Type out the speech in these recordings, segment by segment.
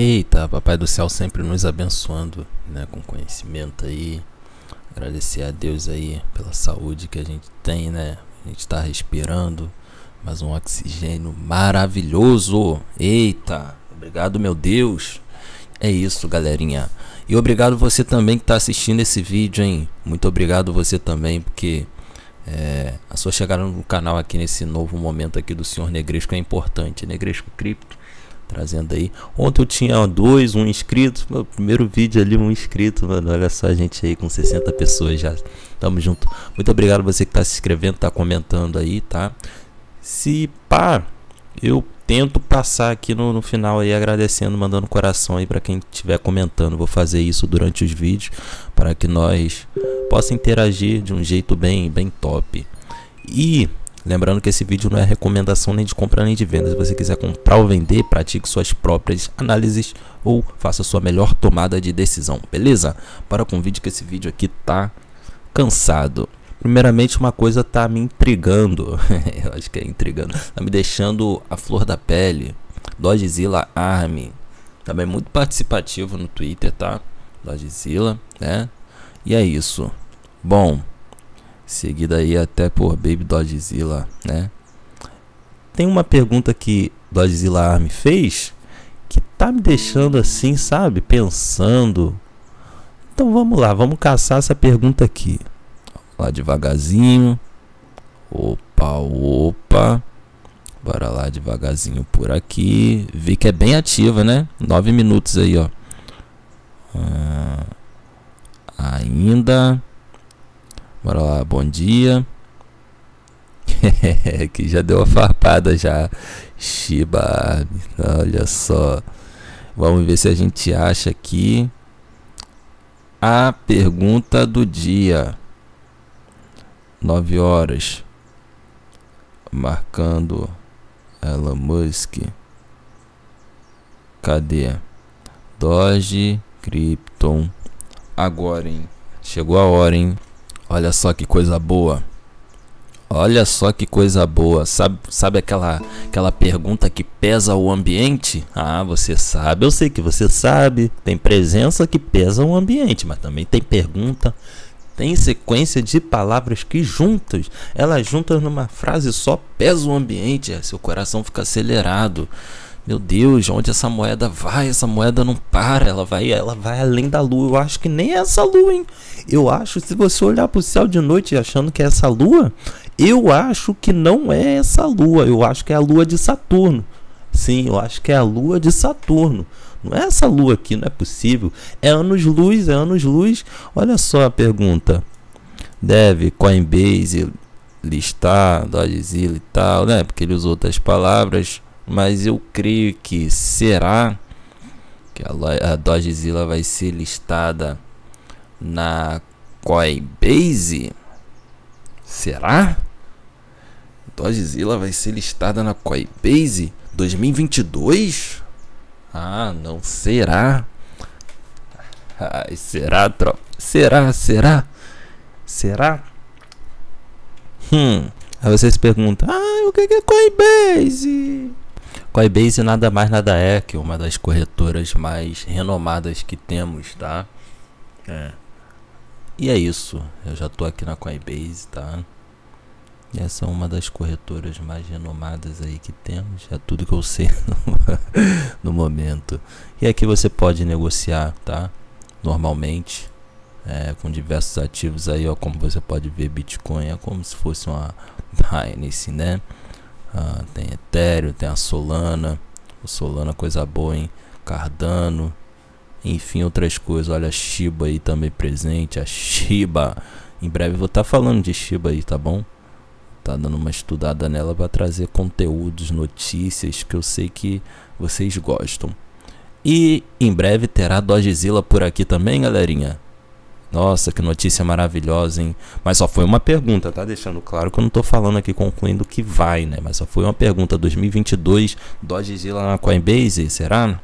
Eita, Papai do Céu sempre nos abençoando, né, com conhecimento aí. Agradecer a Deus aí pela saúde que a gente tem, né? A gente tá respirando, mas um oxigênio maravilhoso. Eita, obrigado, meu Deus. É isso, galerinha. E obrigado você também que está assistindo esse vídeo, hein? Muito obrigado você também, porque é, a sua chegada no canal aqui nesse novo momento aqui do Senhor Negresco é importante. Negresco Cripto trazendo aí. Ontem eu tinha dois, um inscrito. Meu primeiro vídeo ali, um inscrito, mano. Olha só a gente aí com 60 pessoas já. Tamo junto. Muito obrigado você que tá se inscrevendo, tá comentando aí, tá? Se pá, eu tento passar aqui no, no final aí agradecendo, mandando coração aí para quem estiver comentando. Vou fazer isso durante os vídeos para que nós possa interagir de um jeito bem, bem top. E Lembrando que esse vídeo não é recomendação nem de compra nem de venda. Se você quiser comprar ou vender, pratique suas próprias análises ou faça sua melhor tomada de decisão, beleza? Para com o vídeo que esse vídeo aqui tá cansado. Primeiramente, uma coisa tá me intrigando. Eu acho que é intrigando. Tá me deixando a flor da pele. Dodgezilla Army. Também muito participativo no Twitter, tá? Dodgezilla, né? E é isso. Bom, Seguida aí até por Baby Dodgezilla, né? Tem uma pergunta que Dodgezilla me fez que tá me deixando assim, sabe? Pensando. Então vamos lá, vamos caçar essa pergunta aqui. Lá devagarzinho. Opa, opa. Bora lá devagarzinho por aqui. Vi que é bem ativa, né? Nove minutos aí, ó. Ah, ainda. Bora lá, bom dia. que já deu uma farpada já. Shiba, olha só. Vamos ver se a gente acha aqui a pergunta do dia. 9 horas. Marcando Elon Musk. Cadê? Doge, Krypton. Agora, hein? Chegou a hora, hein? Olha só que coisa boa. Olha só que coisa boa. Sabe, sabe aquela, aquela pergunta que pesa o ambiente? Ah, você sabe. Eu sei que você sabe. Tem presença que pesa o ambiente, mas também tem pergunta. Tem sequência de palavras que juntas, elas juntas numa frase só pesa o ambiente. Seu coração fica acelerado. Meu Deus, onde essa moeda vai? Essa moeda não para, ela vai, ela vai além da lua. Eu acho que nem é essa lua, hein? Eu acho, se você olhar para o céu de noite achando que é essa lua, eu acho que não é essa lua. Eu acho que é a lua de Saturno. Sim, eu acho que é a lua de Saturno. Não é essa lua aqui, não é possível. É anos-luz, é anos-luz. Olha só a pergunta. Deve Coinbase listar, Dodgezilla e tal, né? Porque ele usou outras palavras mas eu creio que será que a, a Dodgezilla vai ser listada na Coinbase? Será? Dodgezilla vai ser listada na Coinbase 2022? Ah, não será? Ai, será, tropa? Será, será? Será? Hum. Aí vocês perguntam: Ah, o que é Coinbase? Coinbase nada mais nada é que uma das corretoras mais renomadas que temos, tá? É. E é isso. Eu já tô aqui na Coinbase, tá? E essa é uma das corretoras mais renomadas aí que temos. É tudo que eu sei no momento. E aqui você pode negociar, tá? Normalmente. É, com diversos ativos aí, ó, como você pode ver, Bitcoin é como se fosse uma Binance, né? Ah, tem Ethereum, tem a Solana. O Solana coisa boa, hein? Cardano. Enfim, outras coisas. Olha a Shiba aí também presente. A Shiba. Em breve vou estar tá falando de Shiba aí, tá bom? Tá dando uma estudada nela para trazer conteúdos, notícias que eu sei que vocês gostam. E em breve terá Dogezilla por aqui também, galerinha. Nossa, que notícia maravilhosa, hein? Mas só foi uma pergunta, tá? Deixando claro que eu não tô falando aqui concluindo que vai, né? Mas só foi uma pergunta. 2022, Dodgezilla na Coinbase, será?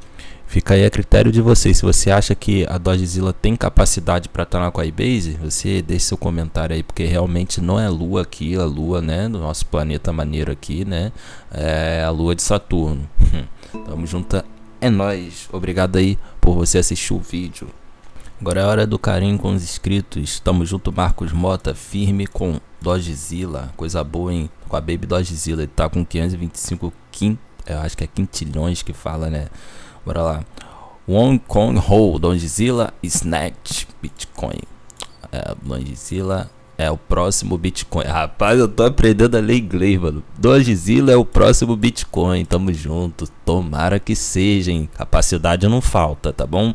Fica aí a critério de vocês. Se você acha que a Dodgezilla tem capacidade para estar tá na Coinbase, você deixe seu comentário aí, porque realmente não é Lua aqui, a Lua, né? Do nosso planeta maneiro aqui, né? É a Lua de Saturno. Tamo junto É nóis. Obrigado aí por você assistir o vídeo. Agora é hora do carinho com os inscritos. Tamo junto, Marcos Mota, firme com Dodgezilla. Coisa boa, hein? Com a Baby Dodgezilla. Ele tá com 525 quint... Eu acho que é quintilhões que fala, né? Bora lá. One Kong Ho, Dodgezilla, Snatch, Bitcoin. É, Dodgezilla é o próximo Bitcoin. Rapaz, eu tô aprendendo a ler inglês, mano. Dodgezilla é o próximo Bitcoin. Tamo junto. Tomara que seja, hein? Capacidade não falta, tá bom?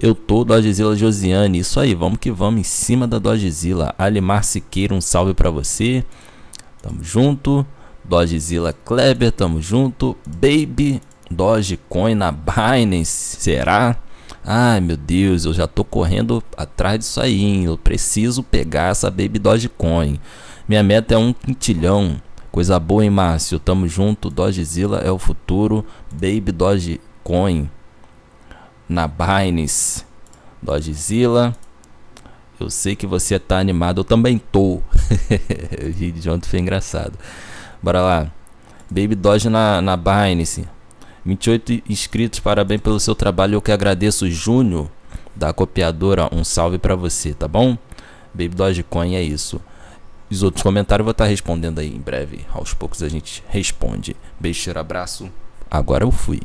Eu tô Dodgezilla Josiane. Isso aí, vamos que vamos em cima da Dodgezilla. Alimar Siqueira, um salve para você. Tamo junto. Dodgezilla Kleber, tamo junto. Baby Dogecoin na Binance, será? Ai meu Deus, eu já tô correndo atrás disso aí, hein? eu preciso pegar essa Baby Dogecoin. Minha meta é um quintilhão. Coisa boa, hein, Márcio? Tamo junto. Dogezilla é o futuro. Baby Dogecoin na Binance. Dogezilla. Eu sei que você tá animado. Eu também tô. o vídeo de ontem foi engraçado. Bora lá. Baby Doge na, na Binance. 28 inscritos, parabéns pelo seu trabalho. Eu que agradeço, Júnior, da copiadora. Um salve para você, tá bom? Baby Dogecoin é isso. Os outros comentários eu vou estar respondendo aí em breve. Aos poucos a gente responde. Beijo, abraço. Agora eu fui.